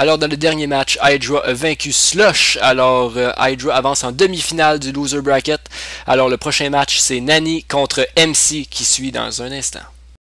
Alors, dans le dernier match, Hydra a vaincu Slush. Alors, euh, Hydra avance en demi-finale du loser bracket. Alors, le prochain match, c'est Nani contre MC qui suit dans un instant.